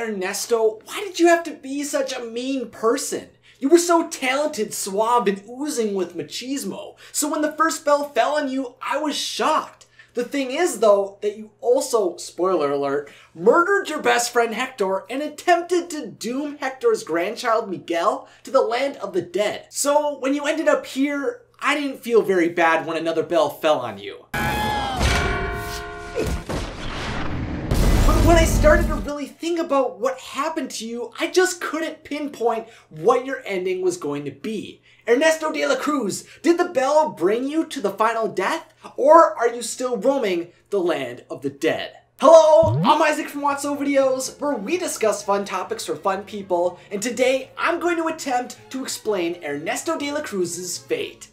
Ernesto, why did you have to be such a mean person? You were so talented, suave, and oozing with machismo. So when the first bell fell on you, I was shocked. The thing is, though, that you also, spoiler alert, murdered your best friend Hector and attempted to doom Hector's grandchild Miguel to the land of the dead. So when you ended up here, I didn't feel very bad when another bell fell on you. When I started to really think about what happened to you, I just couldn't pinpoint what your ending was going to be. Ernesto de la Cruz, did the bell bring you to the final death, or are you still roaming the land of the dead? Hello, I'm Isaac from Wotso Videos, where we discuss fun topics for fun people, and today I'm going to attempt to explain Ernesto de la Cruz's fate.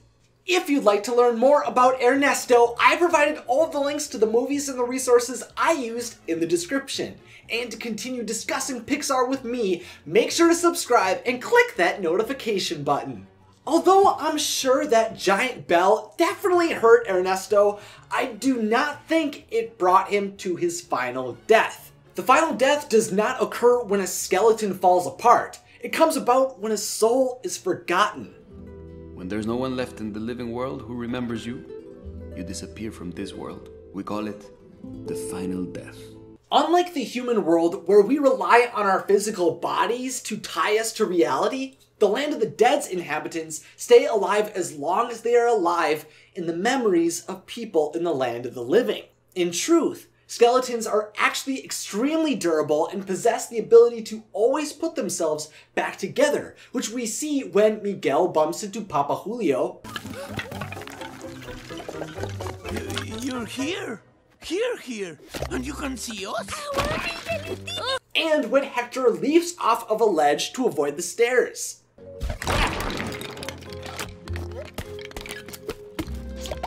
If you'd like to learn more about Ernesto, I provided all the links to the movies and the resources I used in the description. And to continue discussing Pixar with me, make sure to subscribe and click that notification button. Although I'm sure that giant bell definitely hurt Ernesto, I do not think it brought him to his final death. The final death does not occur when a skeleton falls apart. It comes about when a soul is forgotten. When there's no one left in the living world who remembers you, you disappear from this world. We call it the final death. Unlike the human world, where we rely on our physical bodies to tie us to reality, the land of the dead's inhabitants stay alive as long as they are alive in the memories of people in the land of the living. In truth, skeletons are actually extremely durable and possess the ability to always put themselves back together, which we see when Miguel bumps into Papa Julio. You're here. Here, here. And you can see us? And when Hector leaps off of a ledge to avoid the stairs.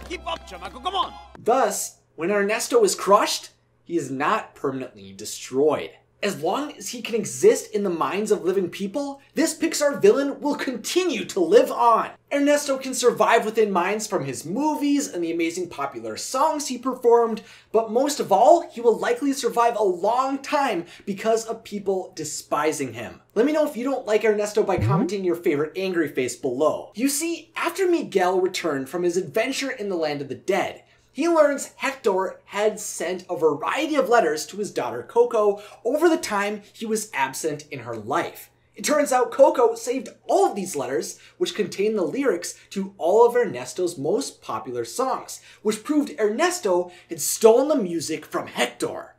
Keep up, Chamaco, come on. Thus, when Ernesto is crushed, he is not permanently destroyed. As long as he can exist in the minds of living people, this Pixar villain will continue to live on. Ernesto can survive within minds from his movies and the amazing popular songs he performed, but most of all, he will likely survive a long time because of people despising him. Let me know if you don't like Ernesto by mm-hmm. commenting your favorite angry face below. You see, after Miguel returned from his adventure in the land of the dead, he learns Hector had sent a variety of letters to his daughter Coco over the time he was absent in her life. It turns out Coco saved all of these letters, which contain the lyrics to all of Ernesto's most popular songs, which proved Ernesto had stolen the music from Hector.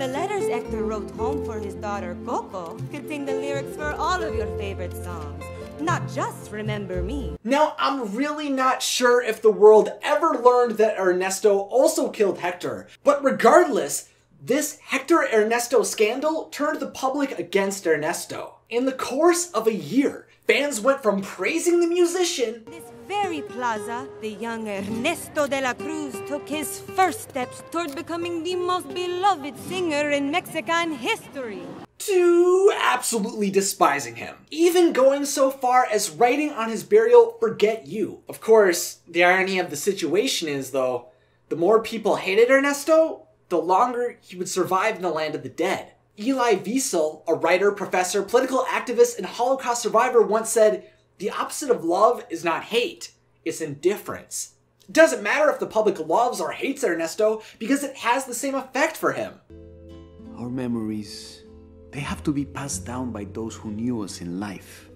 The letters Hector wrote home for his daughter Coco contain the lyrics for all of your favorite songs, not just Remember Me. Now, I'm really not sure if the world ever learned that Ernesto also killed Hector, but regardless, this Hector Ernesto scandal turned the public against Ernesto. In the course of a year, fans went from praising the musician This very plaza, the young Ernesto de la Cruz took his first steps toward becoming the most beloved singer in Mexican history. to absolutely despising him. Even going so far as writing on his burial, Forget You. Of course, the irony of the situation is, though, the more people hated Ernesto, the longer he would survive in the land of the dead. Elie Wiesel, a writer, professor, political activist, and Holocaust survivor, once said, The opposite of love is not hate, it's indifference. It doesn't matter if the public loves or hates Ernesto because it has the same effect for him. Our memories, they have to be passed down by those who knew us in life,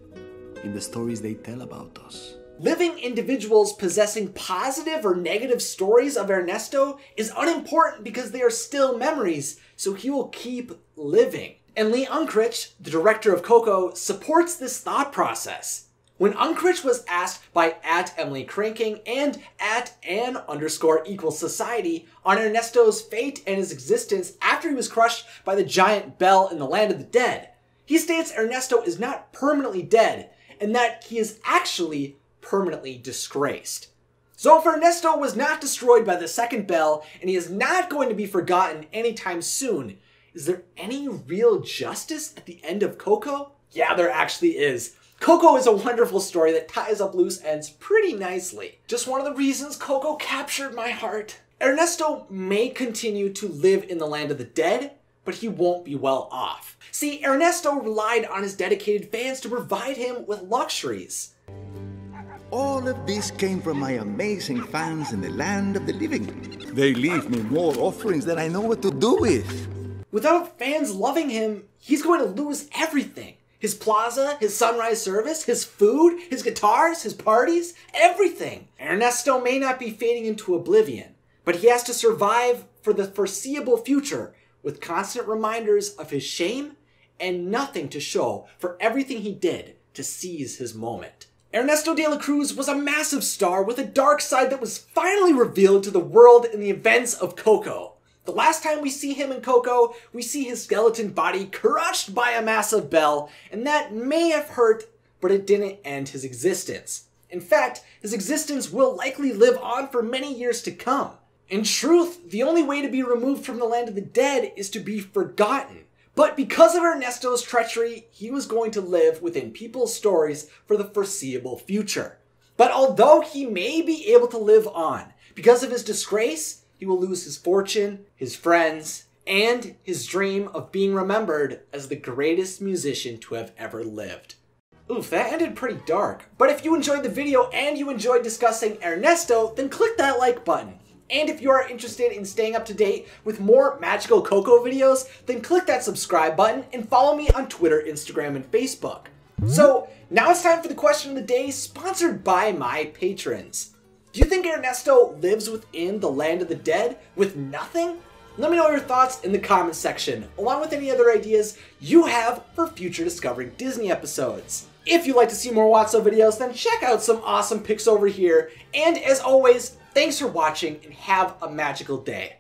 in the stories they tell about us. Living individuals possessing positive or negative stories of Ernesto is unimportant because they are still memories, so he will keep living. And Lee Unkrich, the director of Coco, supports this thought process. When Unkrich was asked by at Emily Cranking and at Ann underscore equal society on Ernesto's fate and his existence after he was crushed by the giant bell in the land of the dead, he states Ernesto is not permanently dead and that he is actually permanently disgraced. So if Ernesto was not destroyed by the second bell and he is not going to be forgotten anytime soon, is there any real justice at the end of Coco? Yeah, there actually is. Coco is a wonderful story that ties up loose ends pretty nicely. Just one of the reasons Coco captured my heart. Ernesto may continue to live in the land of the dead, but he won't be well off. See, Ernesto relied on his dedicated fans to provide him with luxuries. All of this came from my amazing fans in the land of the living. They leave me more offerings than I know what to do with. Without fans loving him, he's going to lose everything. His plaza, his sunrise service, his food, his guitars, his parties, everything. Ernesto may not be fading into oblivion, but he has to survive for the foreseeable future with constant reminders of his shame and nothing to show for everything he did to seize his moment. Ernesto de la Cruz was a massive star with a dark side that was finally revealed to the world in the events of Coco. The last time we see him in Coco, we see his skeleton body crushed by a massive bell, and that may have hurt, but it didn't end his existence. In fact, his existence will likely live on for many years to come. In truth, the only way to be removed from the land of the dead is to be forgotten. But because of Ernesto's treachery, he was going to live within people's stories for the foreseeable future. But although he may be able to live on, because of his disgrace, he will lose his fortune, his friends, and his dream of being remembered as the greatest musician to have ever lived. Oof, that ended pretty dark. But if you enjoyed the video and you enjoyed discussing Ernesto, then click that like button. And if you are interested in staying up to date with more Magical Coco videos, then click that subscribe button and follow me on Twitter, Instagram, and Facebook. So, now it's time for the question of the day, sponsored by my patrons. Do you think Ernesto lives within the land of the dead with nothing? Let me know your thoughts in the comments section, along with any other ideas you have for future Discovering Disney episodes. If you'd like to see more Wotso videos, then check out some awesome pics over here. And as always, Thanks for watching and have a magical day.